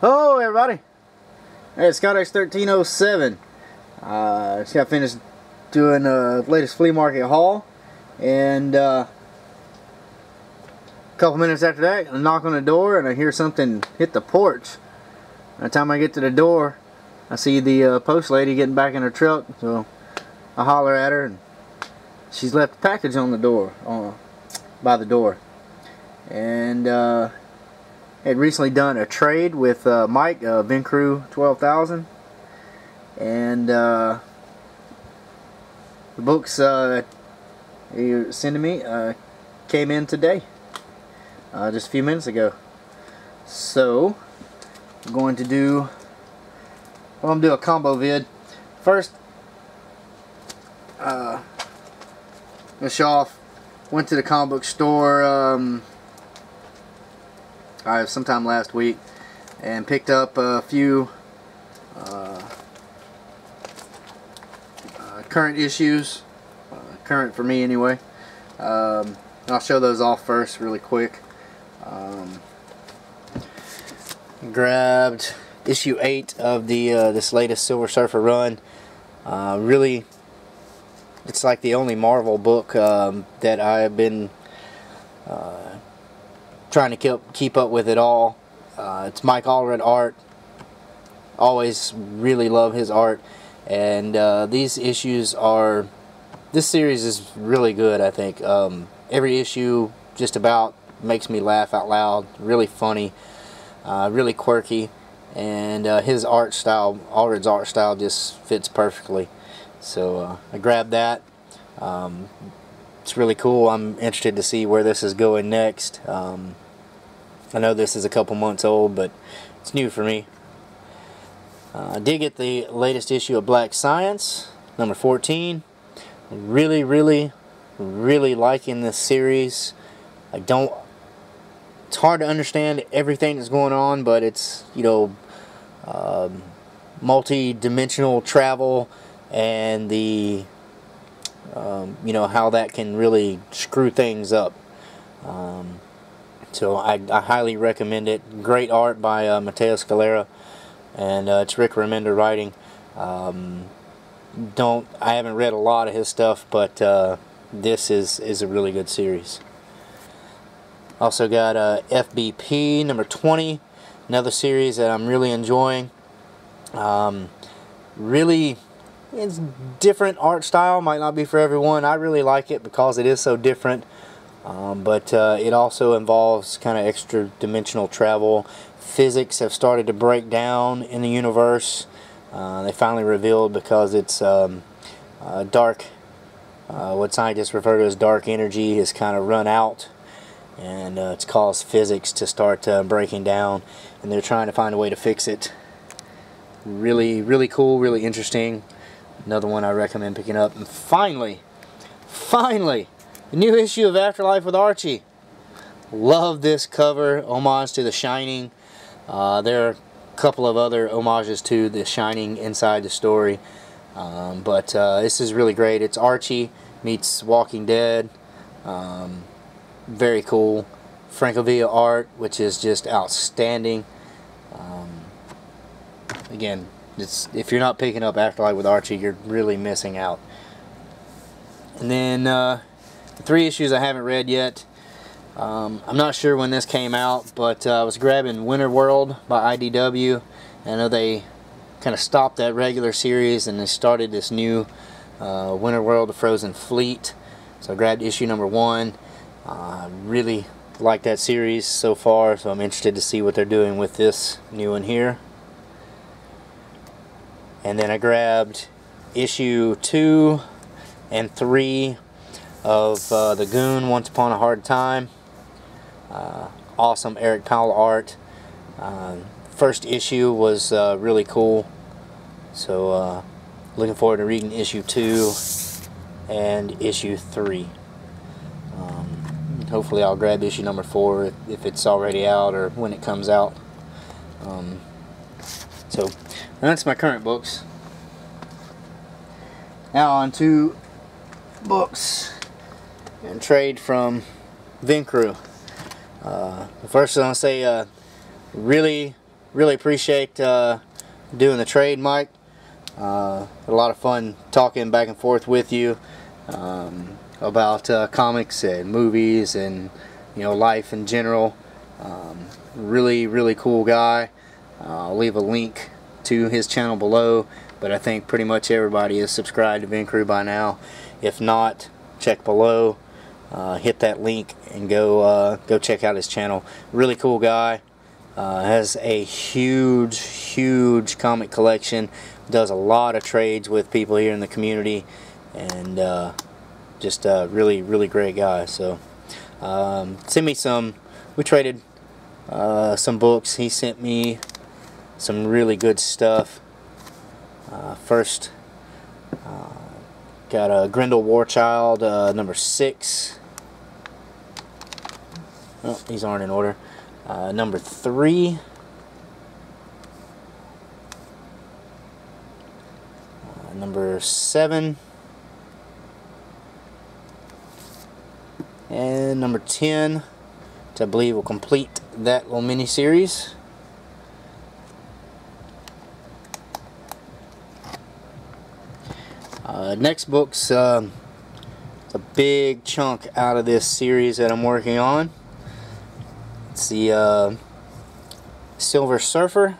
Hello everybody. Hey, it's Scott X1307. Uh, just got finished doing the uh, latest flea market haul and uh, a couple minutes after that I knock on the door and I hear something hit the porch. By the time I get to the door I see the uh, post lady getting back in her truck so I holler at her and she's left a package on the door uh, by the door and uh, had recently done a trade with uh, Mike, uh, Vincru 12000, and uh, the books uh, he sent to me uh, came in today, uh, just a few minutes ago. So, I'm going to do, well, I'm going to do a combo vid. First, uh, show off, went to the comic book store, um, uh, sometime last week and picked up a few uh, uh, current issues, uh, current for me anyway. Um, I'll show those off first really quick. Um, grabbed issue 8 of the uh, this latest Silver Surfer run. Uh, really, it's like the only Marvel book um, that I have been trying to keep, keep up with it all. Uh, it's Mike Allred art. Always really love his art. And uh, these issues are, this series is really good, I think. Um, every issue just about makes me laugh out loud. Really funny, uh, really quirky. And uh, his art style, Allred's art style just fits perfectly. So uh, I grabbed that. Um, it's really cool. I'm interested to see where this is going next. Um, I know this is a couple months old, but it's new for me. Uh, I did get the latest issue of Black Science, number 14. Really, really, really liking this series. I don't. It's hard to understand everything that's going on, but it's you know, um, multi-dimensional travel and the um, you know how that can really screw things up. Um, so I, I highly recommend it. Great art by uh, Matteo Scalera, and uh, it's Rick Remender writing. Um, don't I haven't read a lot of his stuff, but uh, this is is a really good series. Also got uh, FBP number 20, another series that I'm really enjoying. Um, really, it's different art style. Might not be for everyone. I really like it because it is so different. Um, but uh, it also involves kind of extra dimensional travel. Physics have started to break down in the universe. Uh, they finally revealed because it's um, uh, dark, uh, what scientists refer to as dark energy, has kind of run out. And uh, it's caused physics to start uh, breaking down. And they're trying to find a way to fix it. Really, really cool, really interesting. Another one I recommend picking up. And finally, finally, new issue of Afterlife with Archie. Love this cover, homage to The Shining. Uh, there are a couple of other homages to The Shining inside the story. Um, but uh, this is really great. It's Archie meets Walking Dead. Um, very cool. Francavilla art, which is just outstanding. Um, again, if you're not picking up Afterlife with Archie, you're really missing out. And then uh, three issues I haven't read yet. Um, I'm not sure when this came out, but uh, I was grabbing Winter World by IDW. I know they kind of stopped that regular series and they started this new uh, Winter World, The Frozen Fleet. So I grabbed issue number one. Uh, really like that series so far, so I'm interested to see what they're doing with this new one here. And then I grabbed issue two and three of uh, The Goon, Once Upon a Hard Time. Uh, awesome Eric Powell art. Uh, first issue was uh, really cool. So uh, looking forward to reading issue 2 and issue 3. Um, hopefully I'll grab issue number 4 if, it's already out or when it comes out. Um, so that's my current books. Now on to books and trade from Vincru. Uh, first, I want to say, uh, really really appreciate uh, doing the trade, Mike. Uh, a lot of fun talking back and forth with you um, about uh, comics and movies and you know life in general. Um, really, really cool guy. Uh, I'll leave a link to his channel below, but I think pretty much everybody is subscribed to Vincru by now. If not, check below. Uh, hit that link and go uh, go check out his channel. Really cool guy. Uh, has a huge, huge comic collection. Does a lot of trades with people here in the community, and uh, just a really, really great guy. So um, send me some. We traded uh, some books. He sent me some really good stuff. First, got a Grendel Warchild number six. Oh, these aren't in order. Uh, number three. Uh, number seven. And number 10, which I believe will complete that little mini series. Uh, next book's uh, a big chunk out of this series that I'm working on. It's the uh, Silver Surfer,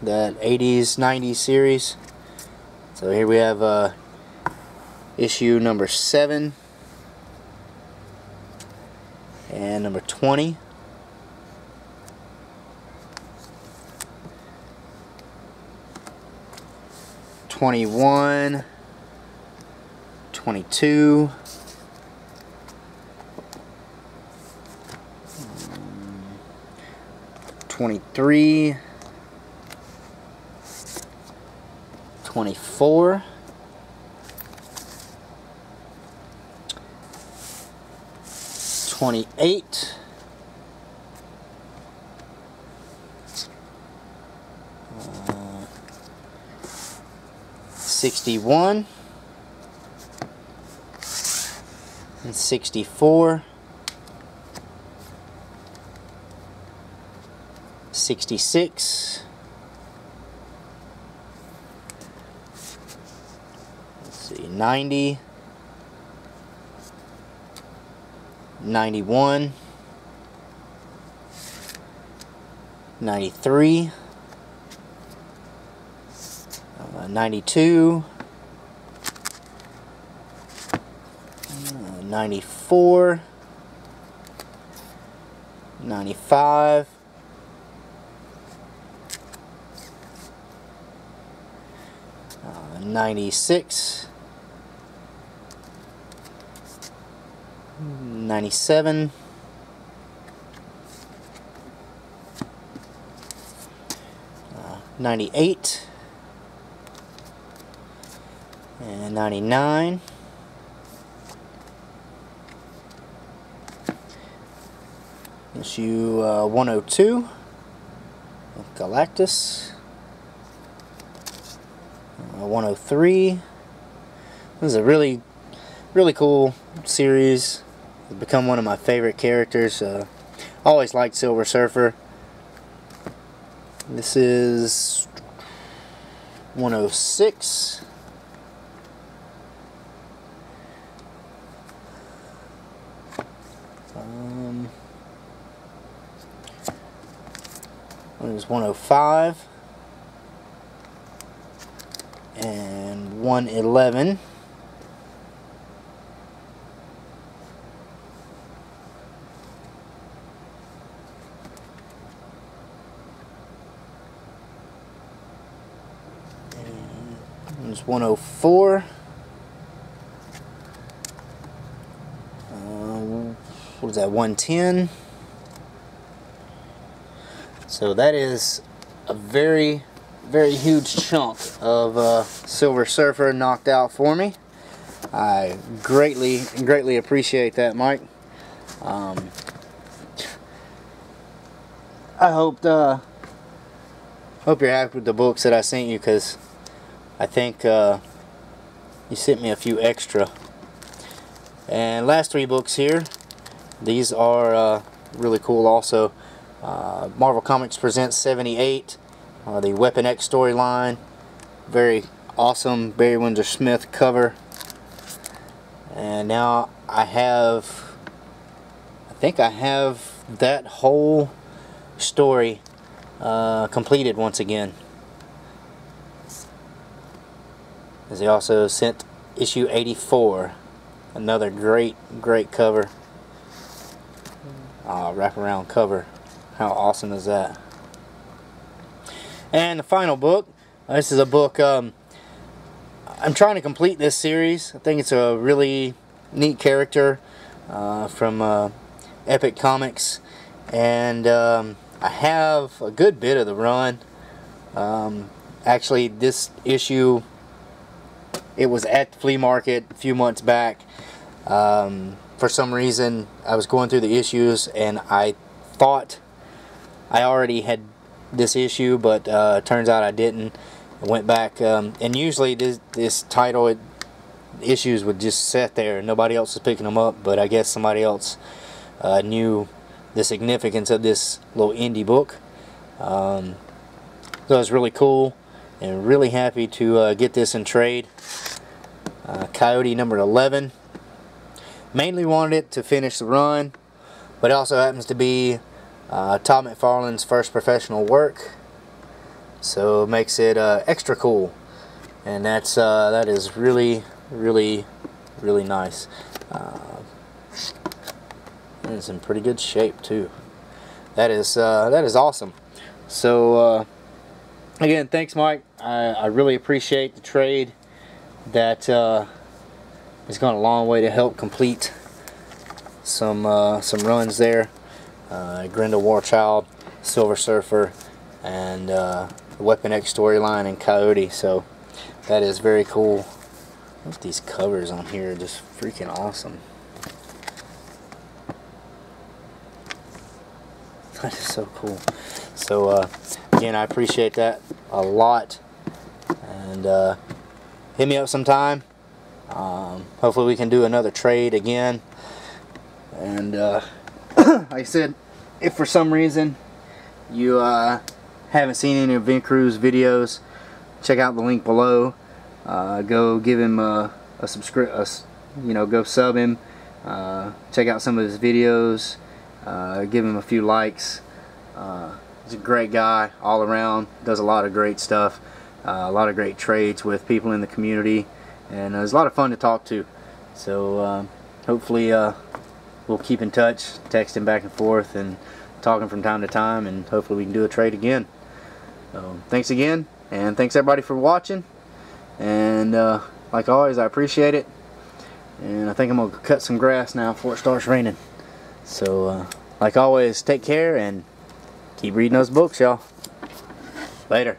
that 80s, 90s series. So here we have uh, issue number 7 and number 20. Twenty-one, twenty-two, 23, 24, Twenty-eight, uh, sixty-one, and sixty-four. 66 let's see 90 91 93 uh, 92 uh, 94 95 96 97 uh, 98 and 99 issue uh, 102 Galactus 103. This is a really, really cool series. It's become one of my favorite characters. Uh, always liked Silver Surfer. This is 106. Um, it was 105 and 111 There's 104 uh, that 110 so that is a very very huge chunk of uh, Silver Surfer knocked out for me. I greatly, greatly appreciate that, Mike. Um, I hope uh, hope you're happy with the books that I sent you because I think uh, you sent me a few extra. And last three books here, these are uh, really cool also. Uh, Marvel Comics Presents 78 uh, the Weapon X storyline. Very awesome Barry Windsor Smith cover. And now I have, I think I have that whole story uh, completed once again. As he also sent issue 84, another great, great cover. Uh, wraparound cover. How awesome is that? And the final book. This is a book. Um, I'm trying to complete this series. I think it's a really neat character uh, from uh, Epic Comics, and um, I have a good bit of the run. Um, actually, this issue it was at the flea market a few months back. Um, for some reason, I was going through the issues and I thought I already had this issue, but uh, turns out I didn't. I went back, um, and usually this, this title it, issues would just sit there and nobody else was picking them up, but I guess somebody else uh, knew the significance of this little indie book. Um, so it was really cool and really happy to uh, get this in trade. Uh, Coyote number 11. Mainly wanted it to finish the run, but it also happens to be uh, Todd McFarlane's first professional work, so it makes it uh, extra cool, and that's uh, that is really, really, really nice. Uh, it's in pretty good shape too. That is uh, that is awesome. So uh, again, thanks, Mike. I, I really appreciate the trade. That has gone a long way to help complete some some runs there. Uh, Grendel Warchild, Silver Surfer, and uh, Weapon X storyline and Coyote. So that is very cool. Look these covers on here just freaking awesome. That is so cool. So uh, again, I appreciate that a lot. And uh, hit me up sometime. Um, hopefully we can do another trade again. And uh, like I said, if for some reason you uh, haven't seen any of Vincru's videos, check out the link below. Uh, go give him a, a subscribe, you know, go sub him. Uh, check out some of his videos. Uh, give him a few likes. Uh, he's a great guy all around. Does a lot of great stuff. Uh, a lot of great trades with people in the community. And uh, it's a lot of fun to talk to. So hopefully we'll keep in touch, texting back and forth and talking from time to time. And hopefully we can do a trade again. So thanks again. And thanks everybody for watching. And uh, like always, I appreciate it. And I think I'm going to cut some grass now before it starts raining. So, uh, like always, take care and keep reading those books, y'all. Later.